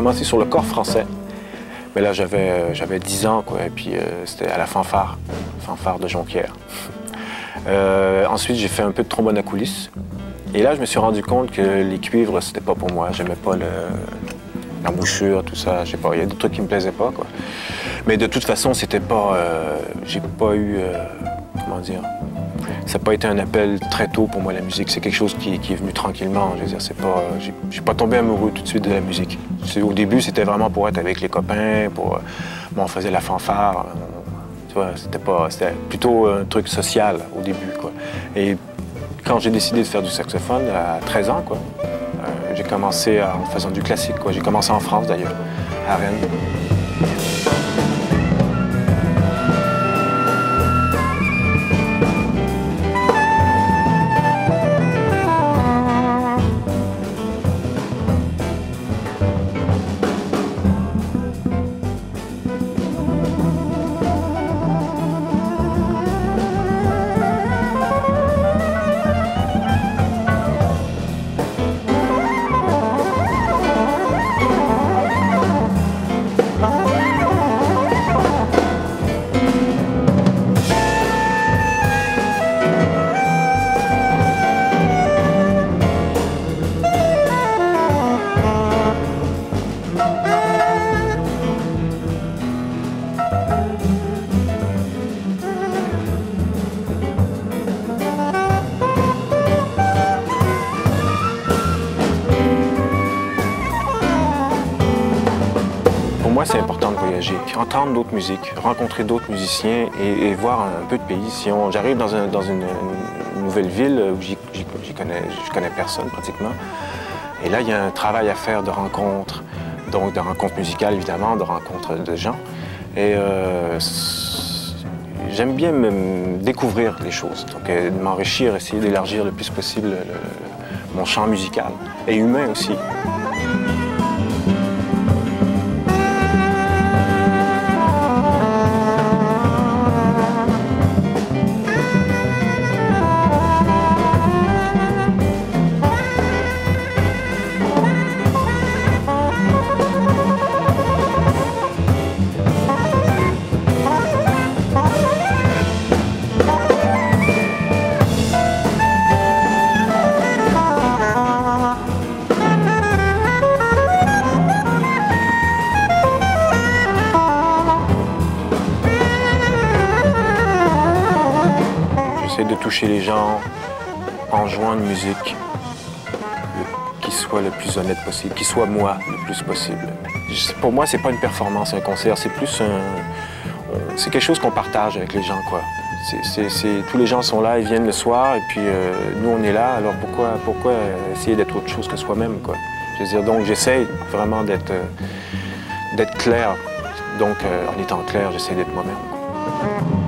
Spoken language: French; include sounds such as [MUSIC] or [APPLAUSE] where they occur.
commencé sur le corps français. Mais là, j'avais, j'avais 10 ans, quoi, et puis c'était à la fanfare, fanfare de Jonquière. [LAUGHS] ensuite, j'ai fait un peu de trombone à coulisses. Et là, je me suis rendu compte que les cuivres, c'était pas pour moi. J'aimais pas le, la bouchure, tout ça. Je sais pas, il y a des trucs qui me plaisaient pas, quoi. Mais de toute façon, c'était pas. Euh, j'ai pas eu. Euh, comment dire Ça n'a pas été un appel très tôt pour moi, la musique. C'est quelque chose qui, est venu tranquillement. Je veux dire, c'est pas. J'ai pas tombé amoureux tout de suite de la musique. Au début, c'était vraiment pour être avec les copains, pour. On faisait la fanfare. Tu vois, c'était pas. C'était plutôt un truc social au début, quoi. Et quand j'ai décidé de faire du saxophone à 13 ans, quoi, euh, j'ai commencé en faisant du classique. J'ai commencé en France d'ailleurs, à Rennes. Moi, c'est important de voyager, entendre d'autres musiques, rencontrer d'autres musiciens et, voir un peu de pays. Si j'arrive dans, une, nouvelle ville où j'y connais, connais personne pratiquement, et là, il y a un travail à faire de rencontres, donc de rencontres musicales évidemment, de rencontres de gens. Et euh, j'aime bien me découvrir les choses, donc euh, m'enrichir, essayer d'élargir le plus possible mon champ musical et humain aussi. De toucher les gens en jouant une musique qui soit le plus honnête possible, qui soit moi le plus possible. Pour moi, c'est pas une performance, un concert, c'est plus un... C'est quelque chose qu'on partage avec les gens, quoi. tous les gens sont là, ils viennent le soir, et puis euh, nous, on est là, alors pourquoi, pourquoi essayer d'être autre chose que soi-même, quoi? Je veux dire, donc j'essaie vraiment d'être d'être clair. Donc, euh, en étant clair, j'essaie d'être moi-même.